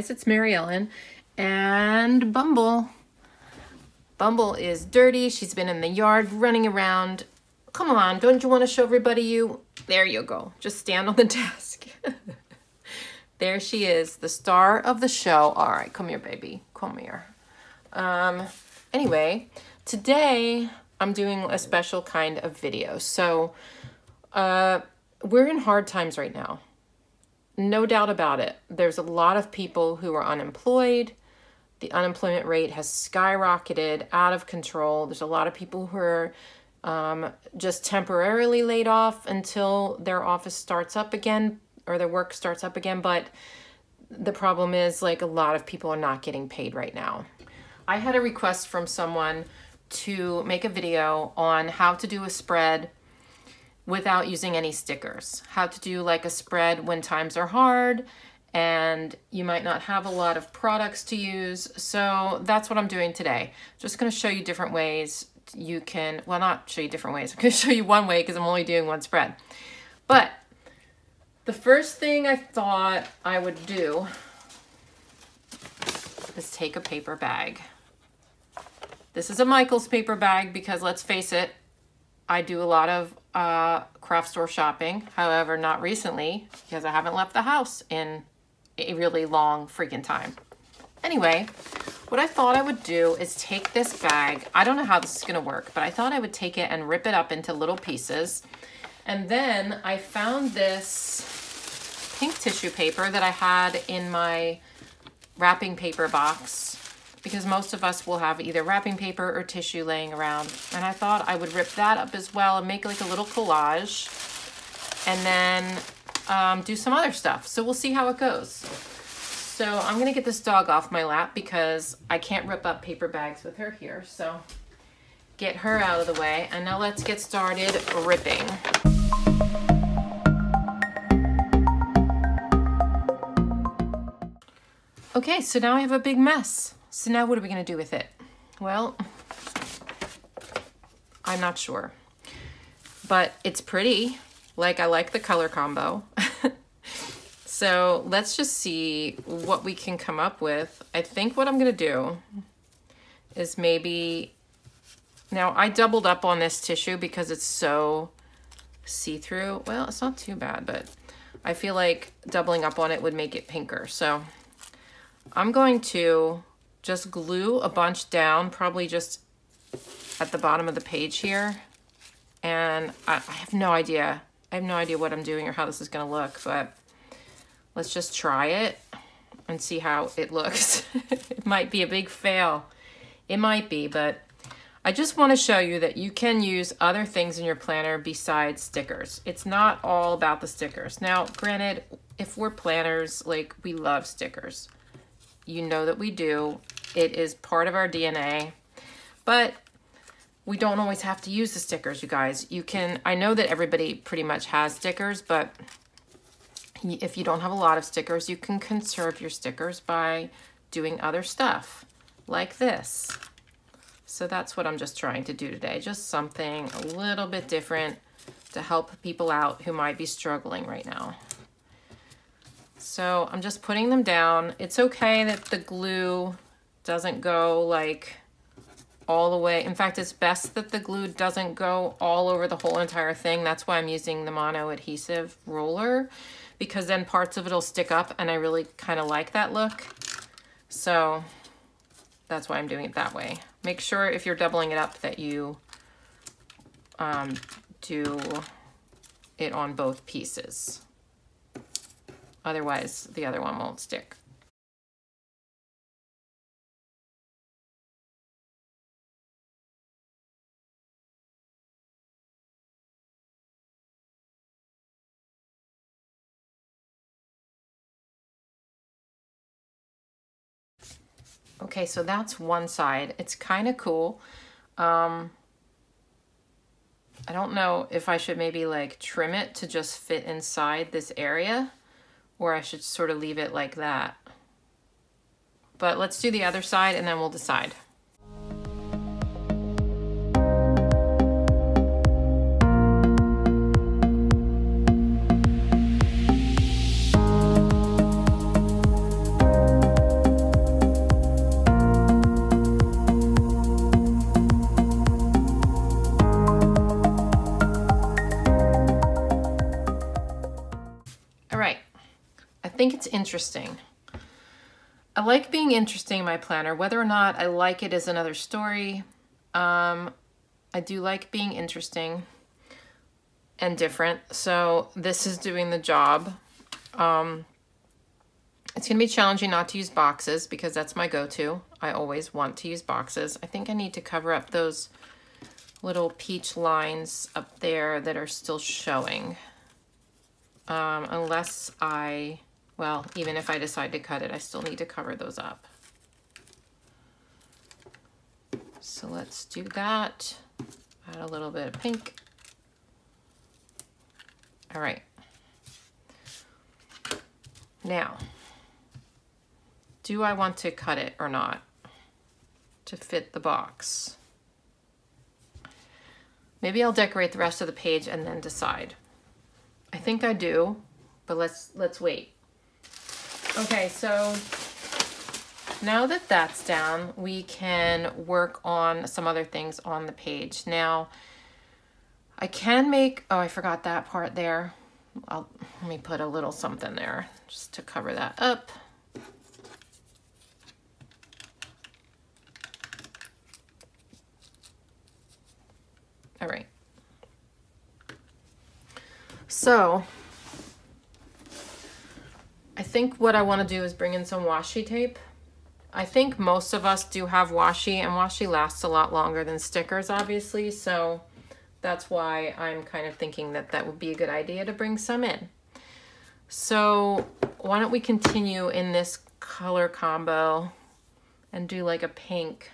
guys, it's Mary Ellen and Bumble. Bumble is dirty. She's been in the yard running around. Come on, don't you want to show everybody you? There you go. Just stand on the desk. there she is, the star of the show. All right, come here, baby. Come here. Um, anyway, today I'm doing a special kind of video. So, uh, we're in hard times right now. No doubt about it. There's a lot of people who are unemployed. The unemployment rate has skyrocketed out of control. There's a lot of people who are um, just temporarily laid off until their office starts up again or their work starts up again. But the problem is, like, a lot of people are not getting paid right now. I had a request from someone to make a video on how to do a spread without using any stickers. How to do like a spread when times are hard and you might not have a lot of products to use. So that's what I'm doing today. Just gonna show you different ways you can, well not show you different ways, I'm gonna show you one way because I'm only doing one spread. But the first thing I thought I would do is take a paper bag. This is a Michaels paper bag because let's face it, I do a lot of uh, craft store shopping. However, not recently because I haven't left the house in a really long freaking time. Anyway, what I thought I would do is take this bag. I don't know how this is going to work, but I thought I would take it and rip it up into little pieces. And then I found this pink tissue paper that I had in my wrapping paper box because most of us will have either wrapping paper or tissue laying around. And I thought I would rip that up as well and make like a little collage and then um, do some other stuff. So we'll see how it goes. So I'm gonna get this dog off my lap because I can't rip up paper bags with her here. So get her out of the way. And now let's get started ripping. Okay, so now I have a big mess. So now what are we going to do with it? Well, I'm not sure. But it's pretty. Like, I like the color combo. so let's just see what we can come up with. I think what I'm going to do is maybe... Now, I doubled up on this tissue because it's so see-through. Well, it's not too bad, but I feel like doubling up on it would make it pinker. So I'm going to just glue a bunch down, probably just at the bottom of the page here. And I, I have no idea. I have no idea what I'm doing or how this is to look, but let's just try it and see how it looks. it might be a big fail. It might be, but I just want to show you that you can use other things in your planner besides stickers. It's not all about the stickers. Now, granted, if we're planners, like we love stickers. You know that we do. It is part of our DNA. But we don't always have to use the stickers, you guys. You can, I know that everybody pretty much has stickers, but if you don't have a lot of stickers, you can conserve your stickers by doing other stuff like this. So that's what I'm just trying to do today. Just something a little bit different to help people out who might be struggling right now. So I'm just putting them down. It's okay that the glue doesn't go like all the way. In fact, it's best that the glue doesn't go all over the whole entire thing. That's why I'm using the mono adhesive roller because then parts of it will stick up and I really kind of like that look. So that's why I'm doing it that way. Make sure if you're doubling it up that you um, do it on both pieces. Otherwise, the other one won't stick. Okay, so that's one side. It's kind of cool. Um, I don't know if I should maybe like trim it to just fit inside this area or I should sort of leave it like that. But let's do the other side and then we'll decide. Think it's interesting. I like being interesting in my planner. Whether or not I like it is another story. Um, I do like being interesting and different. So this is doing the job. Um, it's going to be challenging not to use boxes because that's my go-to. I always want to use boxes. I think I need to cover up those little peach lines up there that are still showing. Um, unless I, well, even if I decide to cut it, I still need to cover those up. So let's do that. Add a little bit of pink. All right. Now, do I want to cut it or not to fit the box? Maybe I'll decorate the rest of the page and then decide. I think I do, but let's let's wait. Okay, so now that that's down, we can work on some other things on the page. Now, I can make, oh, I forgot that part there. I'll, let me put a little something there just to cover that up. All right. So think what I want to do is bring in some washi tape. I think most of us do have washi and washi lasts a lot longer than stickers obviously so that's why I'm kind of thinking that that would be a good idea to bring some in. So why don't we continue in this color combo and do like a pink.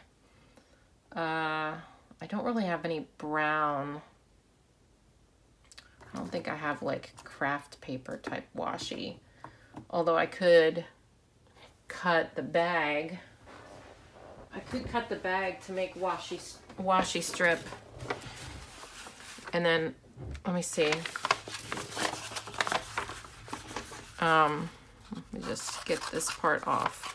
Uh, I don't really have any brown. I don't think I have like craft paper type washi. Although I could cut the bag. I could cut the bag to make washi, washi strip. And then, let me see. Um, let me just get this part off.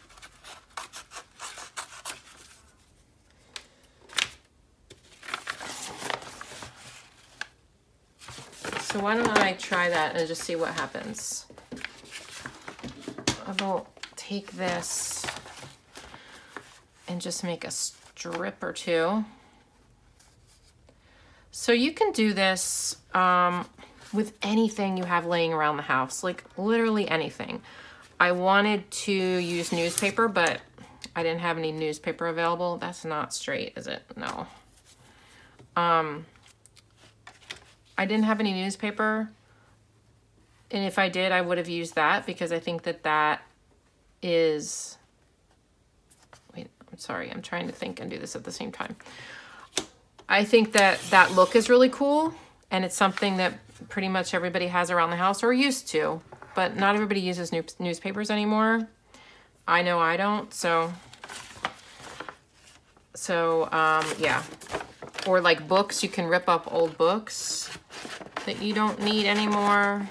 So why don't I try that and just see what happens. Will take this and just make a strip or two. So you can do this um, with anything you have laying around the house, like literally anything. I wanted to use newspaper, but I didn't have any newspaper available. That's not straight, is it? No. Um, I didn't have any newspaper. And if I did, I would have used that because I think that that is, wait, I'm sorry. I'm trying to think and do this at the same time. I think that that look is really cool and it's something that pretty much everybody has around the house or used to, but not everybody uses news newspapers anymore. I know I don't, so, so, um, yeah. Or like books, you can rip up old books that you don't need anymore.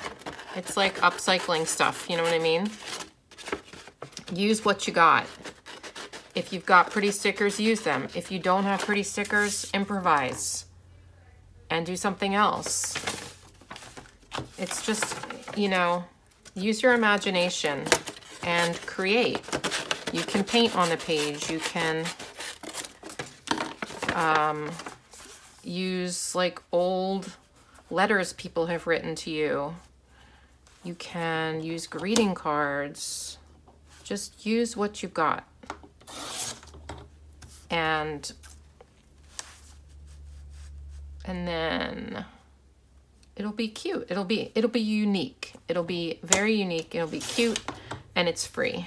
It's like upcycling stuff, you know what I mean? Use what you got. If you've got pretty stickers, use them. If you don't have pretty stickers, improvise and do something else. It's just, you know, use your imagination and create. You can paint on the page. You can um, use like old letters people have written to you. You can use greeting cards. Just use what you've got. And and then it'll be cute. It'll be it'll be unique. It'll be very unique. It'll be cute and it's free.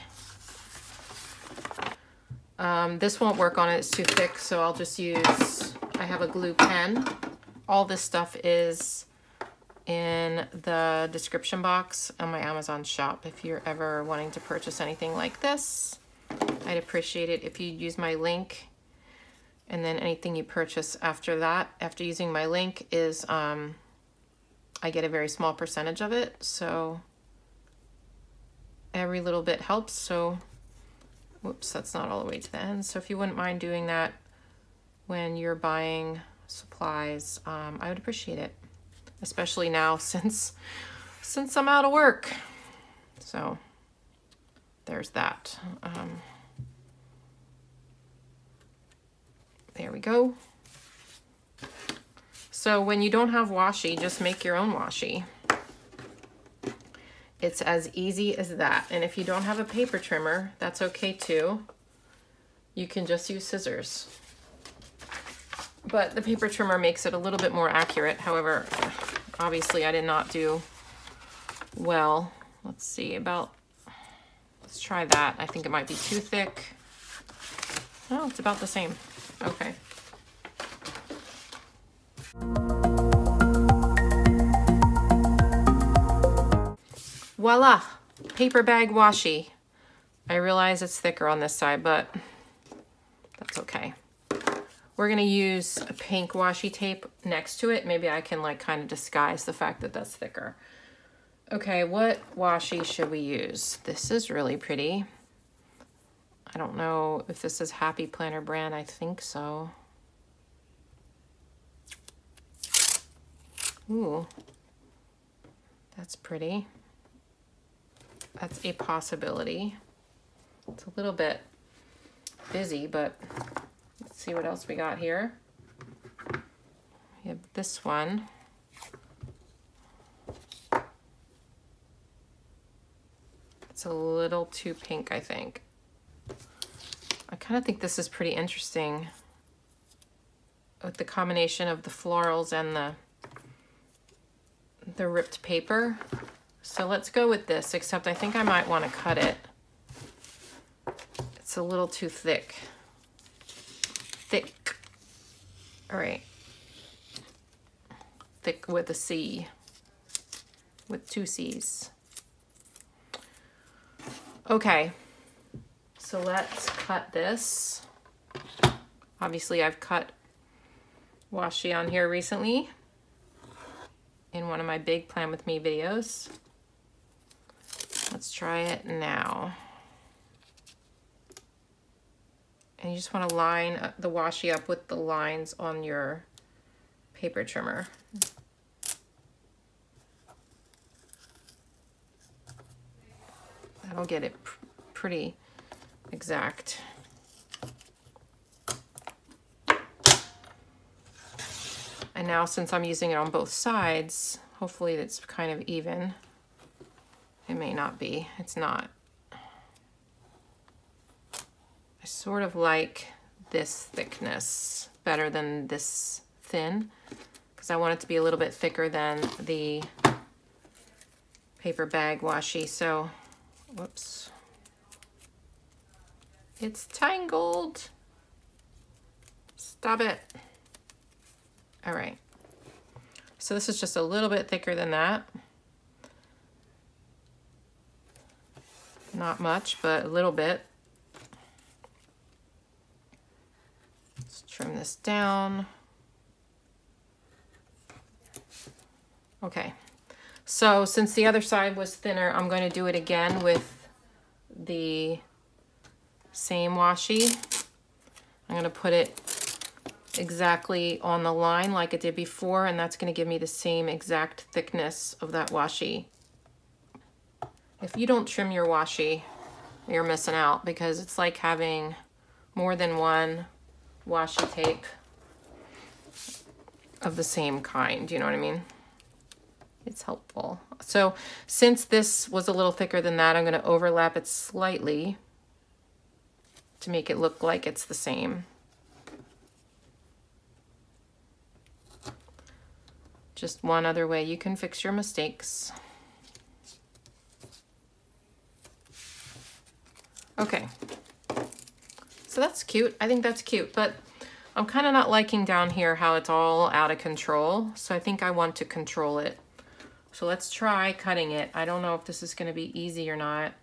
Um, this won't work on it, it's too thick, so I'll just use, I have a glue pen all this stuff is in the description box on my Amazon shop if you're ever wanting to purchase anything like this. I'd appreciate it if you'd use my link and then anything you purchase after that, after using my link is, um, I get a very small percentage of it. So every little bit helps. So, whoops, that's not all the way to the end. So if you wouldn't mind doing that when you're buying supplies, um, I would appreciate it, especially now since since I'm out of work. So there's that. Um, there we go. So when you don't have washi, just make your own washi. It's as easy as that. And if you don't have a paper trimmer, that's okay too. You can just use scissors. But the paper trimmer makes it a little bit more accurate. However, obviously I did not do well. Let's see, about, let's try that. I think it might be too thick. Oh, it's about the same. Okay. Voila, paper bag washi. I realize it's thicker on this side, but that's okay. We're gonna use a pink washi tape next to it. Maybe I can like kind of disguise the fact that that's thicker. Okay, what washi should we use? This is really pretty. I don't know if this is Happy Planner brand. I think so. Ooh, that's pretty that's a possibility. It's a little bit busy, but see what else we got here. We have this one. It's a little too pink, I think. I kind of think this is pretty interesting with the combination of the florals and the the ripped paper. So let's go with this, except I think I might want to cut it. It's a little too thick. Thick. All right. Thick with a C. With two C's. Okay. So let's cut this. Obviously I've cut washi on here recently in one of my big plan with me videos. Let's try it now. And you just want to line uh, the washi up with the lines on your paper trimmer. That'll get it pr pretty exact. And now since I'm using it on both sides, hopefully it's kind of even. It may not be. It's not. I sort of like this thickness better than this thin because I want it to be a little bit thicker than the paper bag washi. So, whoops. It's tangled. Stop it. All right. So this is just a little bit thicker than that. Not much, but a little bit. Trim this down. Okay, so since the other side was thinner, I'm going to do it again with the same washi. I'm going to put it exactly on the line like it did before, and that's going to give me the same exact thickness of that washi. If you don't trim your washi, you're missing out because it's like having more than one washi tape of the same kind. You know what I mean? It's helpful. So since this was a little thicker than that, I'm going to overlap it slightly to make it look like it's the same. Just one other way you can fix your mistakes. Okay. So that's cute. I think that's cute, but I'm kind of not liking down here how it's all out of control. So I think I want to control it. So let's try cutting it. I don't know if this is going to be easy or not.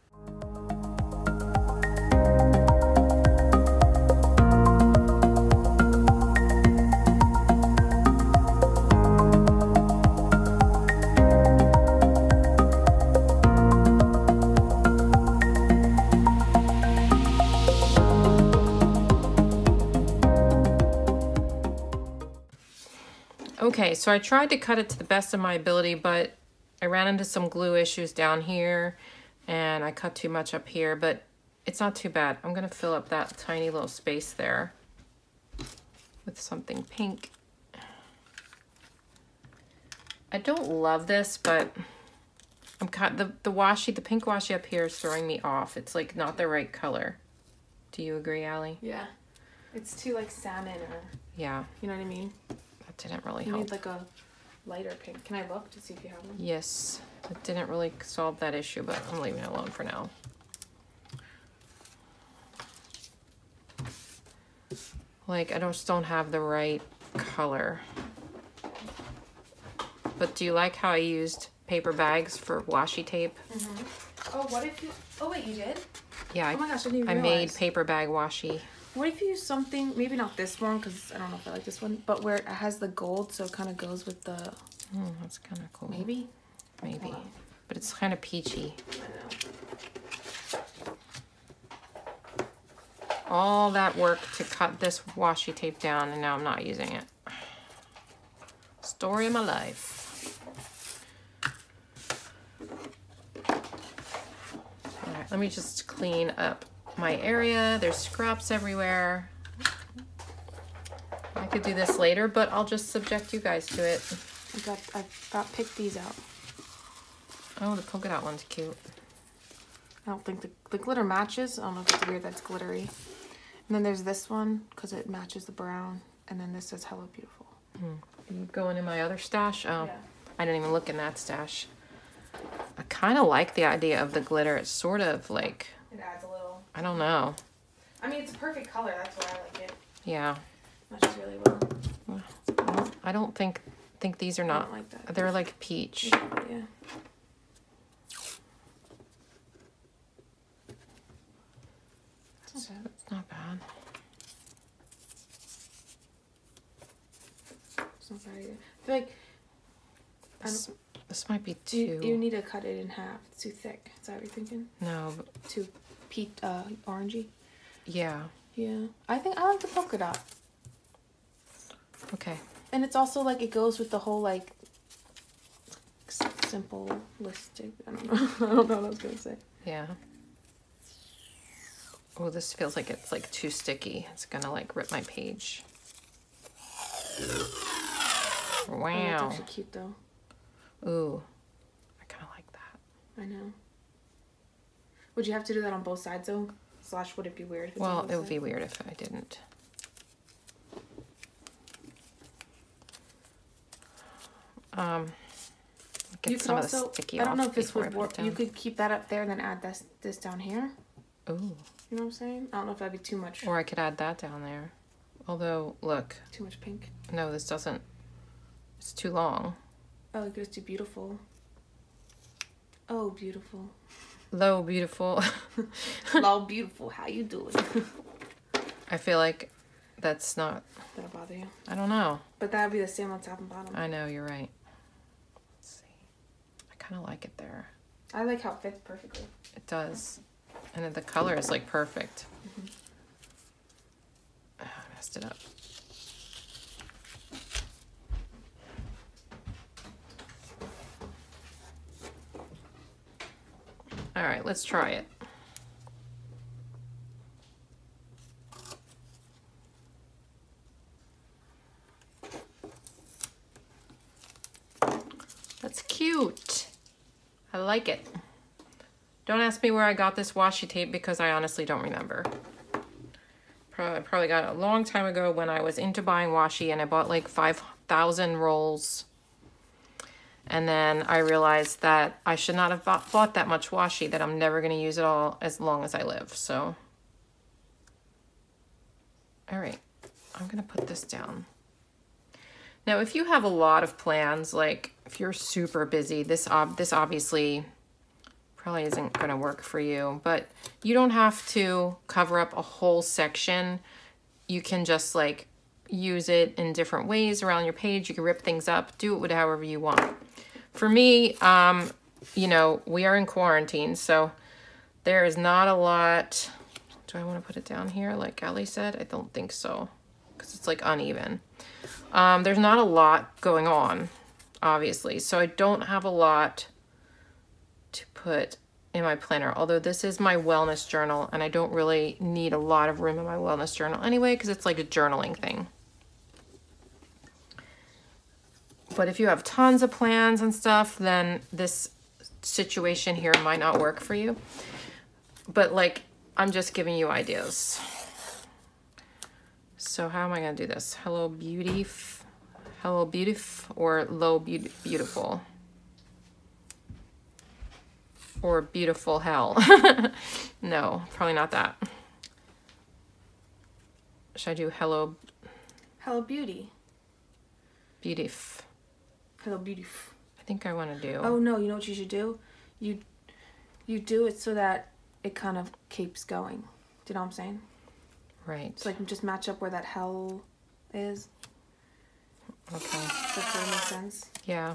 Okay, so I tried to cut it to the best of my ability, but I ran into some glue issues down here and I cut too much up here, but it's not too bad. I'm gonna fill up that tiny little space there with something pink. I don't love this, but I'm kind the the washi, the pink washi up here is throwing me off. It's like not the right color. Do you agree, Allie? Yeah. It's too like salmon or Yeah, you know what I mean? Didn't really help. You help. need like a lighter pink. Can I look to see if you have one? Yes, it didn't really solve that issue, but I'm leaving it alone for now. Like, I just don't have the right color. But do you like how I used paper bags for washi tape? Mhm. Oh, what if you? Oh wait, you did? Yeah, Oh my I, gosh, I I made paper bag washi. What if you use something? Maybe not this one because I don't know if I like this one, but where it has the gold, so it kind of goes with the Hmm, that's kind of cool. maybe. Maybe. But it's kind of peachy. I know. all that work to cut this washi tape down and now I'm not using it. Story of my life. Alright, let me just clean up my area. There's scraps everywhere. I could do this later, but I'll just subject you guys to it. I got I got picked these out. Oh, the polka dot one's cute. I don't think the, the glitter matches. I don't know if it's weird that's glittery. And then there's this one because it matches the brown. And then this says Hello Beautiful. Hmm. You going in my other stash? Oh, Yeah. I didn't even look in that stash. I kind of like the idea of the glitter. It's sort of like, It adds a little. I don't know. I mean, it's a perfect color. That's why I like it. Yeah. Matches really well. I don't- I don't think think these are not. like that. They're like peach. Yeah. It's, it's not bad. It's not bad either. I feel like I This, this might be too. you, you need to cut it in half. It's too thick. Is that what you're thinking? no, Too peat uh orangey. yeah. Yeah. I think I like the polka dot. Okay. And it's also like it goes with the whole like simplistic. I don't know. I don't know what I was gonna say. Yeah. Oh, this feels like it's like too sticky. It's gonna like rip my page. Oh, that's Wow. actually cute though. Ooh. I kind of like that. I know. Would you have to do that on both sides though? Slash, would it be weird if it's Well, it would be weird if I didn't. Um, get You could some also. of the sticky I don't know if this would work. You could keep that up there and then add this this down here. Ooh. You know what I'm saying? I don't know if that'd be too much. Or I could add that down there. Although, look, Too much pink. no, this doesn't. It's too long. Oh, it goes too beautiful. Oh, beautiful. Low, beautiful. Hello, beautiful. How you doing? I feel like that's not. That'll bother you. I don't know. But that'd be the same on top and bottom. I know you're right. Let's see. I kind of like it there. I like how it fits perfectly. It does, and then the color is like perfect. Mhm. Ah, I messed it up. All right, let's try it. That's cute. I like it. Don't ask me where I got this washi tape because I honestly don't remember. Probably, probably got it a long time ago when I was into buying washi and I bought like 5,000 rolls. And then I realized that I should not have bought, bought that much washi, that I'm never going to use it all as long as I live. So, all right, I'm going to put this down. Now, if you have a lot of plans, like if you're super busy, this ob this obviously probably isn't going to work for you, but you don't have to cover up a whole section. You can just like use it in different ways around your page. You can rip things up, do it with however you want. For me, um, you know, we are in quarantine, so there is not a lot. Do I want to put it down here like Allie said? I don't think so because it's like uneven. Um, there's not a lot going on, obviously, so I don't have a lot to put in my planner. Although this is my wellness journal and I don't really need a lot of room in my wellness journal anyway because it's like a journaling thing. But if you have tons of plans and stuff, then this situation here might not work for you. But like, I'm just giving you ideas. So how am I gonna do this? Hello Beauty, Hello Beauty, or Low Beauty Beautiful? Or Beautiful Hell? no, probably not that. Should I do Hello Hello Beauty. Beauty? Hello Beauty. I think I want to do. Oh no, you know what you should do? You you do it so that it kind of keeps going. Do you know what I'm saying? Right. So like just match up where that hell is. Okay. Does that make sense? Yeah.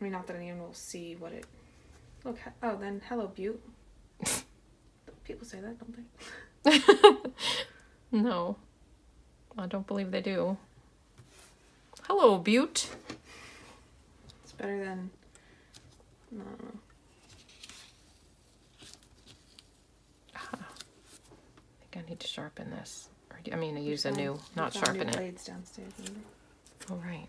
I mean, not that anyone will see what it. Look. Oh, then hello, Butte. People say that, don't they? No. I don't believe they do. Hello, Butte. It's better than. No. I think I need to sharpen this. I mean, I use a new, not found new sharpen it. Blades downstairs. remember? Oh.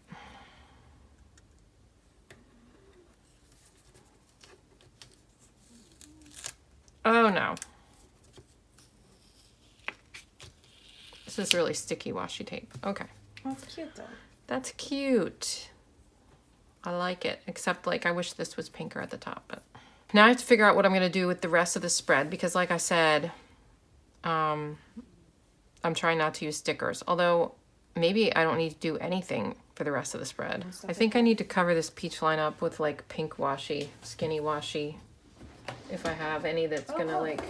Oh, no. This is really sticky washi tape. Okay. Oh, it's cute though. That's cute. I like it, except like I wish this was pinker at the top. But now I have to figure out what I'm gonna do with the rest of the spread because, like I said, um, I'm trying not to use stickers. Although maybe I don't need to do anything for the rest of the spread. I think I need to cover this peach line up with like pink washi, skinny washi, if I have any that's gonna Oh. like.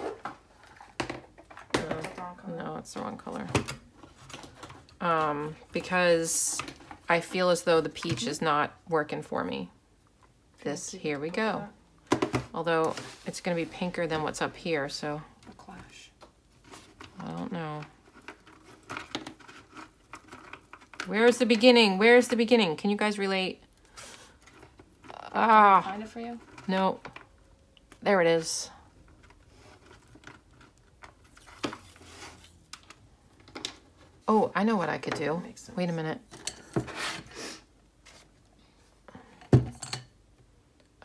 That's the wrong color. No, it's the wrong color. Um, because I feel as though the peach is not working for me. This, here we go. Although it's gonna be pinker than what's up here, so A clash. I don't know. Where's the beginning? Where's the beginning? Can you guys relate? Ah, Find it for you. no. There it is. Oh, I know what I could do. Wait a minute.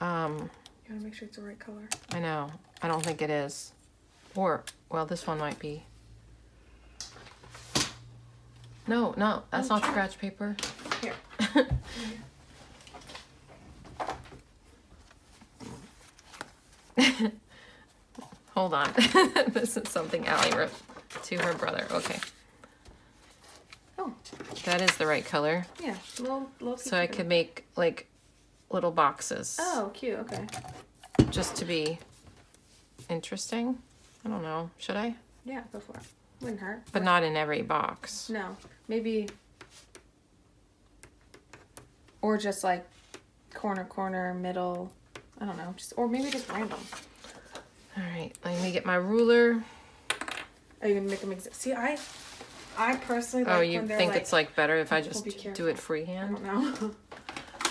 Um, You gotta make sure it's the right color. I know. I don't think it is. Or, well, this one might be. No, no, that's Oh, not scratch paper. Here. Hold on. this is something Allie wrote to her brother. Okay, Oh, that is the right color. yeah. Little, little. So I could make like little boxes Oh, cute. Okay. just to be interesting. I don't know. Should I? Yeah, go for it. Wouldn't hurt. But not in every box. No, maybe. Or just like corner, corner, middle. I don't know. Just or maybe just random. All right, let me get my ruler. Are you gonna make them exact? See, I, I personally oh, like Oh, you think like, it's like better if I just do it I freehand? don't know.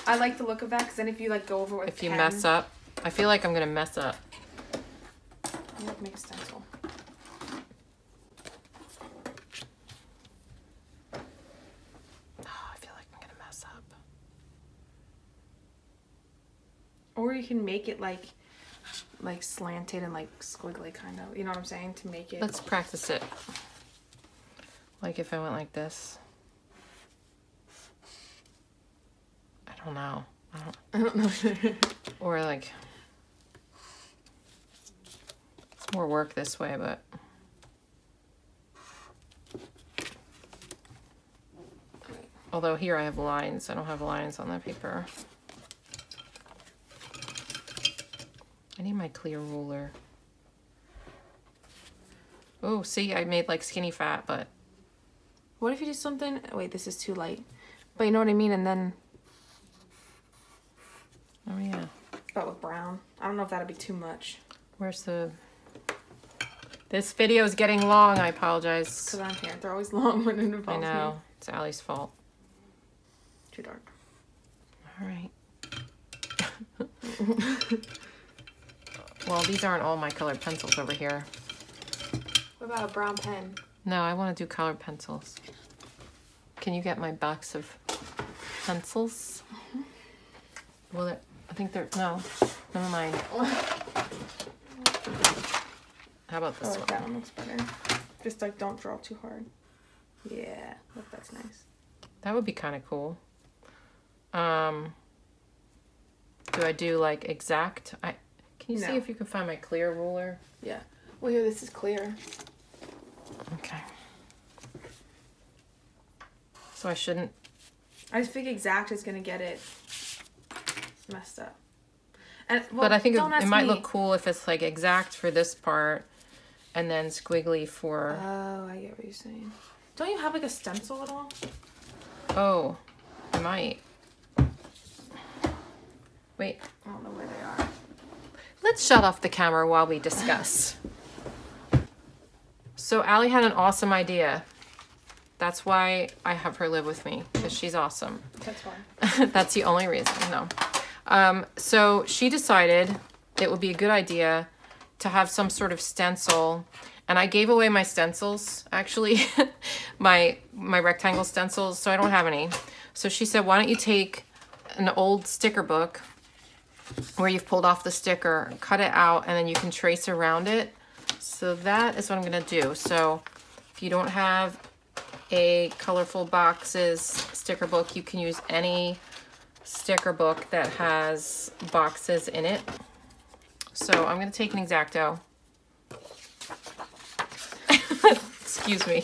I like the look of that because then if you like go over with If you mess up, I feel like I'm gonna mess up. make a stencil. Oh, I feel like I'm gonna mess up. Or you can make it like, like slanted and like squiggly kind of. You know what I'm saying? To make it. Let's practice it. Like if I went like this. I don't know. I don't, I don't know. or like. It's more work this way, but. Although here I have lines, I don't have lines on that paper. I need my clear ruler. Oh, see, I made like skinny fat, but What if you do something? Wait, this is too light. But you know what I mean. And then, oh yeah. but with brown, I don't know if that'd be too much. Where's the? This video is getting long. I apologize. Cause I'm here. They're always long when it involves I know me. it's Allie's fault. Too dark. All right. well, these aren't all my colored pencils over here. What about a brown pen? No, I want to do colored pencils. Can you get my box of pencils? Mm-hmm. Well, it, I think they're, no, never mind. How about Oh, this one? that one looks better. Just like don't draw too hard. Yeah, look, that's nice. That would be kind of cool. Um, do I do like exact? I can you see if you can find my clear ruler? Yeah. Well, here, this is clear. Okay. So I shouldn't. I think exact is gonna get it messed up. And well, but I think it, it might me. look cool if it's like exact for this part, and then squiggly for. Oh, I get what you're saying. Don't you have like a stencil at all? oh, I might. Wait. I don't know where they are. Let's shut off the camera while we discuss. So Allie had an awesome idea. That's why I have her live with me because she's awesome. That's fine. That's the only reason. No. Um, so she decided it would be a good idea to have some sort of stencil. And I gave away my stencils, actually, my my rectangle stencils, so I don't have any. So she said, why don't you take an old sticker book where you've pulled off the sticker, cut it out, and then you can trace around it. So that is what I'm gonna do. So if you don't have a colorful boxes sticker book, you can use any sticker book that has boxes in it. So I'm gonna take an Exacto. Excuse me.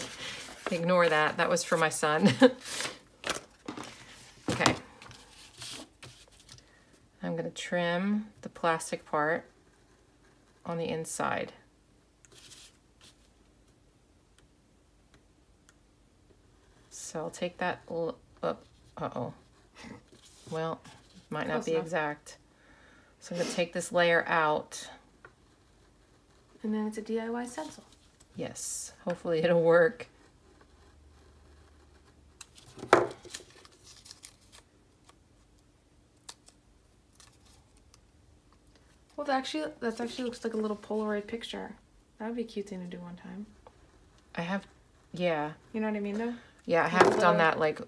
Ignore that. That was for my son. okay. I'm gonna trim the plastic part on the inside. So I'll take that. Uh-oh. Well, might not Close be enough. exact. So I'm gonna take this layer out. And then it's a DIY stencil. Yes, hopefully it'll work. Well, that actually that actually looks like a little Polaroid picture. That would be a cute thing to do one time. I have, yeah, You know what I mean, though? yeah, I have done that like,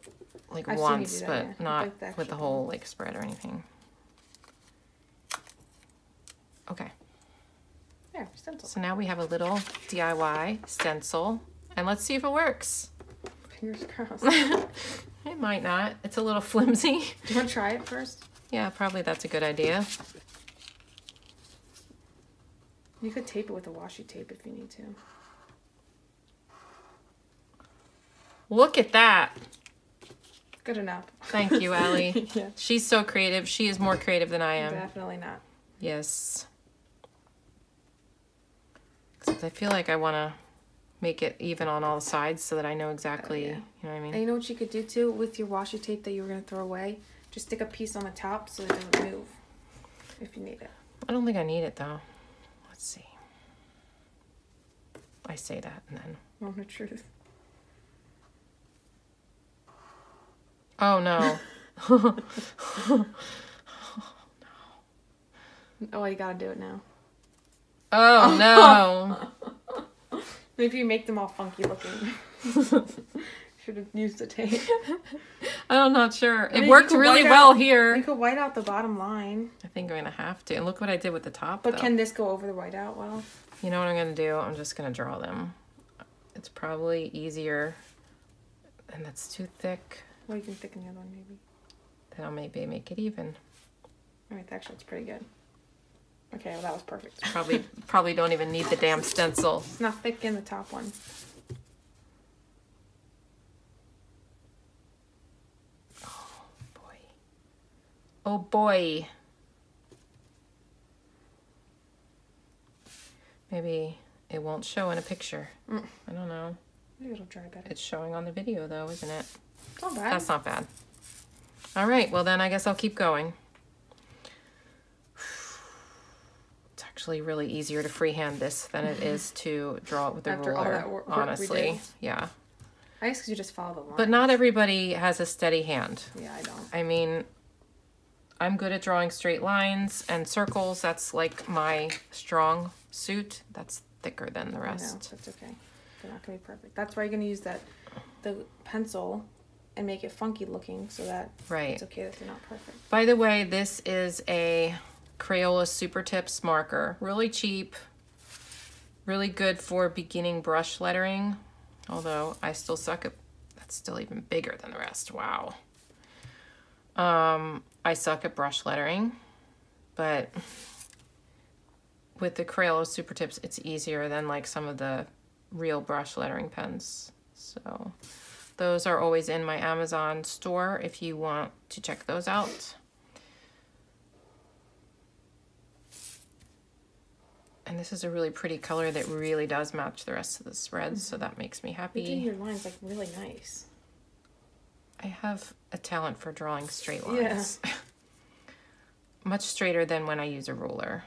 like I've once, that, but yeah. not Like with the whole like spread or anything. Okay, Yeah, stencil. so now we have a little DIY stencil, and let's see if it works. Fingers crossed. It might not. It's a little flimsy. do you want to try it first? Yeah, probably that's a good idea. You could tape it with a washi tape if you need to. Look at that. Good enough. Thank you, Allie. yeah. She's so creative. She is more creative than I am. Definitely not. Yes. 'Cause I feel like I want to make it even on all sides so that I know exactly, yeah. you know what I mean? And you know what you could do too with your washi tape that you were gonna throw away? Just stick a piece on the top so it doesn't move. If you need it. I don't think I need it though. Let's see. I say that and then. Moment of truth. Oh no. Oh, you gotta do it now. Oh no. Maybe you make them all funky looking. Should have used the tape. I'm not sure. mean, It you worked really well out- here. You could white out the bottom line. I think I'm gonna have to. And look what I did with the top. But though. can this go over the whiteout well? You know what I'm gonna do? I'm just gonna draw them. It's probably easier, and that's too thick. Well, you can thicken the other one maybe. Then I'll maybe make it even. Alright, actually, it's pretty good. Okay, well, that was perfect. Probably, probably don't even need the damn stencil. It's not thick in the top one. Oh boy. Oh boy. Maybe it won't show in a picture. Mm. I don't know. Maybe it'll dry better. It's showing on the video though, isn't it? Not bad. That's not bad. All right, well then I guess I'll keep going. It's actually really easier to freehand this than it is to draw it with a After ruler. that wor- work we honestly, yeah. I guess you just follow the line. But not everybody has a steady hand. Yeah, I don't. I mean, I'm good at drawing straight lines and circles. That's like my strong suit. That's thicker than the rest. that's okay. They're not gonna be perfect. That's why you're gonna use that the pencil and make it funky looking so that Right. it's okay that they're not perfect. By the way, this is a Crayola Super Tips marker. Really cheap. Really good for beginning brush lettering. Although I still suck at that's still even bigger than the rest. Wow. Um, I suck at brush lettering, but with the Crayola Super Tips, it's easier than like some of the real brush lettering pens. So those are always in my Amazon store if you want to check those out. And this is a really pretty color that really does match the rest of the spread, so that mm-hmm. makes me happy. your lines like really nice. I have a talent for drawing straight Yeah. lines. Much straighter than when I use a ruler.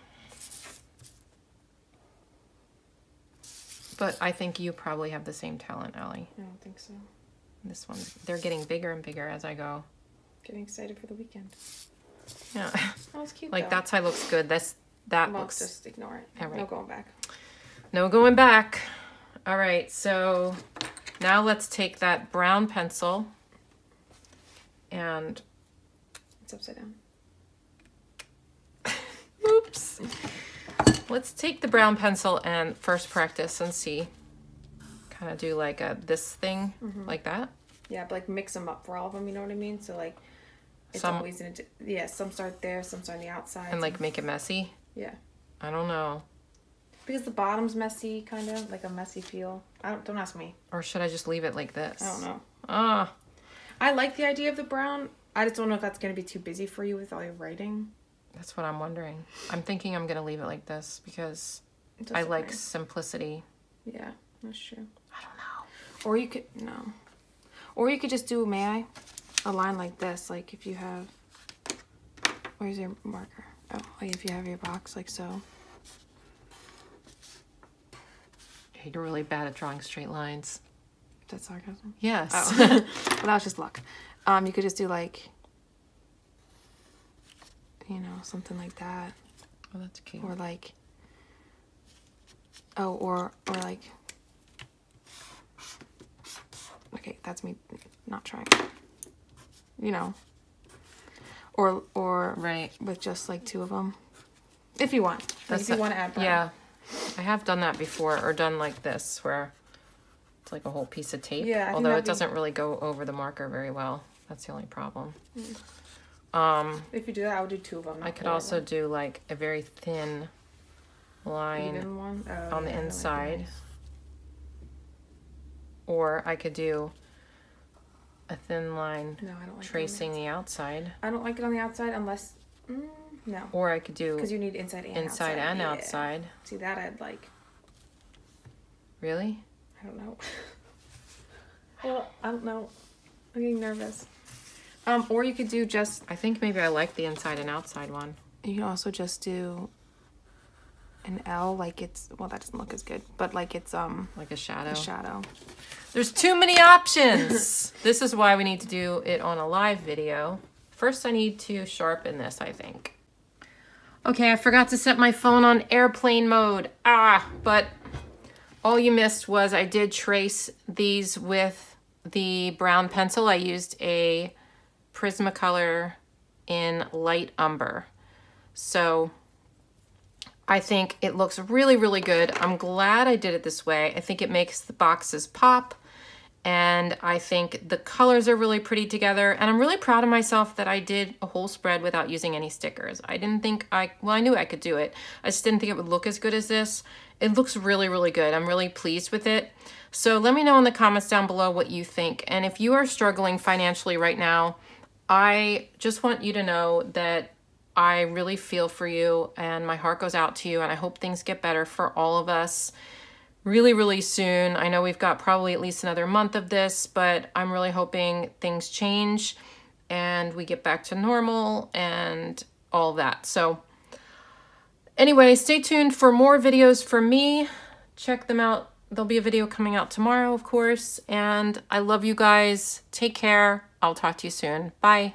But I think you probably have the same talent, Allie. I don't think so. This one, they're getting bigger and bigger as I go. Getting excited for the weekend. Yeah, Oh, it's cute. like though. that side looks good. This that Well, looks just ignore it. Right. No going back. no going back. All right, so now let's take that brown pencil and It's upside down. oops. Let's take the brown pencil and first practice and see. Kind of do like a this thing like that. Yeah, but like mix them up for all of them. You know what I mean? So like, it's Some- always in a. Yeah, some start there, some start on the outside. and like make it messy. Yeah, I don't know. because the bottom's messy, kind of like a messy feel. I don't. Don't ask me. Or should I just leave it like this? I don't know. Ah, I like the idea of the brown. I just don't know if that's gonna be too busy for you with all your writing. that's what I'm wondering. I'm thinking I'm gonna leave it like this because I like simplicity. Yeah, that's true. I don't know. Or you could no. Or you could just do may I? A line like this, like if you have where's your marker? Oh, like if you have your box like so. You're really bad at drawing straight lines. That's sarcasm. Yes. Oh. well, that was just luck. Um, you could just do like you know, something like that. oh, that's cute. Or like Oh, or or like Okay, that's me not trying. You know. Or or Right. with just like two of them. If you want. Like That's if you a- want to add brown. Yeah. I have done that before or done like this where it's like a whole piece of tape. Yeah, I Although it be- doesn't really go over the marker very well. That's the only problem. Mm. Um, If you do that, I would do two of them. I could also them. do like a very thin line one Oh, on yeah, the that inside. Or I could do a thin line No, I don't like tracing It the outside. on the, I don't like it on the outside unless mm, no, Or I could do because you need inside and inside outside. and Yeah. outside. See that I'd like. Really? I don't know. well, I don't know. I'm getting nervous. Um, or you could do just. I think maybe I like the inside and outside one. You can also just do an L, like it's well, that doesn't look as good, but like it's um Like a shadow. a shadow. There's too many options. this is why we need to do it on a live video. First, I need to sharpen this, I think. Okay, I forgot to set my phone on airplane mode. Ah, but all you missed was I did trace these with the brown pencil. I used a Prismacolor in light umber. So I think it looks really, really good. I'm glad I did it this way. I think it makes the boxes pop and I think the colors are really pretty together and I'm really proud of myself that I did a whole spread without using any stickers. I didn't think I, well I knew I could do it. I just didn't think it would look as good as this. It looks really, really good. I'm really pleased with it. So let me know in the comments down below what you think. And if you are struggling financially right now, I just want you to know that I really feel for you and my heart goes out to you and I hope things get better for all of us really, really soon. I know we've got probably at least another month of this, but I'm really hoping things change and we get back to normal and all that. So anyway, stay tuned for more videos from me. Check them out. There'll be a video coming out tomorrow, of course. And I love you guys. Take care. I'll talk to you soon. Bye.